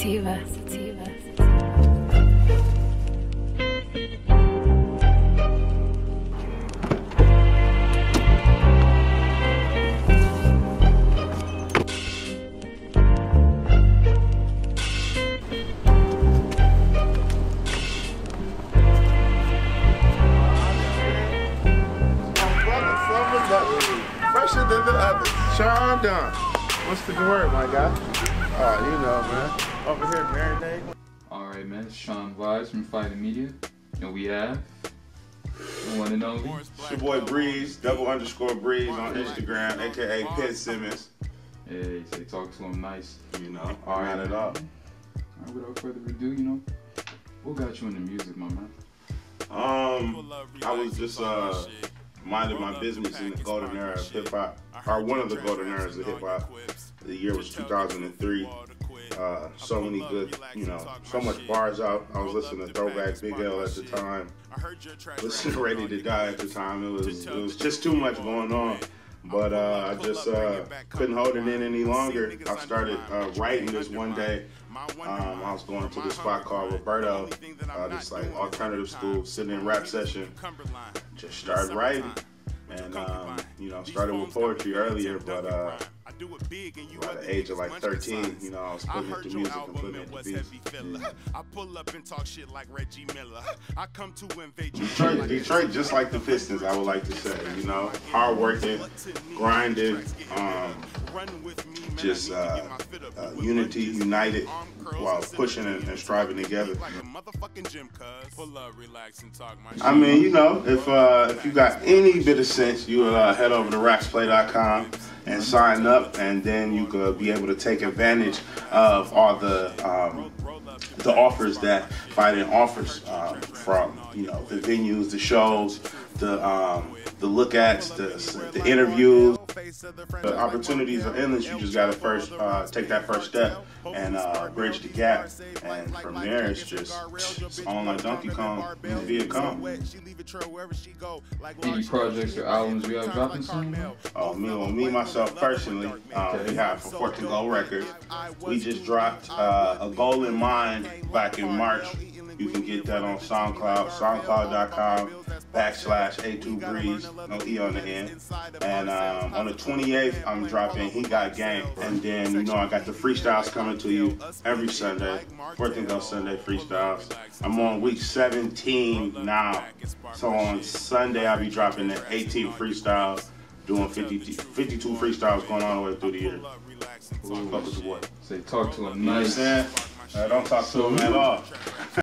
Sativa. Sativa. Fresher than the others. Sean Dunn. What's the word, my guy? Oh, you know, man. Over here, marinade. Alright, man. It's Sean Wise from Fighting Media. And we have the one and only. It's your boy Breez, double underscore Breez on Instagram, aka Pitt Simmons. Hey, say talk to him nice. You know, All right, not at all. Alright, without further ado, you know, what got you in the music, my man? Um, I was just uh minding my business in the golden era of hip hop, or one of the golden eras of hip hop. The year was 2003. Uh, so many good, you know, so much bars out. I was listening to Throwback Big L at the time. Listening to Ready to Die at the time. It was it was just too much going on. But uh, I just uh, couldn't hold it in any longer. I started uh, writing this one day. Um, I was going to this spot called Roberto, uh, this like alternative school, sitting in rap session. Just started writing, and um, you know, started with poetry earlier, but uh, by the age of like 13, you know, I was putting it to music and putting it to beats. I pull up and talk shit like Reggie Miller. I come to invade you. Detroit, Detroit, just like the Pistons, I would like to say, you know, hard working, grinding, um, just uh, uh, unity, united, while pushing and, and striving together. I mean, you know, if uh, if you got any bit of sense, you would uh, head over to raxplay.com and sign up, and then you could be able to take advantage of all the um, the offers that Biden offers um, from you know the venues, the shows, the um, the look at, the, the interviews. The opportunities are endless. You just gotta first uh, take that first step and uh, bridge the gap, and from there it's just it's on like Donkey Kong, via come. Any projects or albums we have dropping soon? Oh, me, well, me myself personally, uh, we have for Fourth and Goal Records. We just dropped uh, a goal in mind back in March. You can get that on SoundCloud, SoundCloud.com backslash A2 Breez, no E on the end. And um, on the 28th, I'm dropping He Got Game. And then, you know, I got the freestyles coming to you every Sunday. Fourth and Goal Sunday freestyles. I'm on week 17 now. So on Sunday, I'll be dropping the 18th freestyle, doing 50, 52 freestyles going all the way through the year. With. Say talk to him You know what I'm nice. saying? Uh, don't talk to him at all.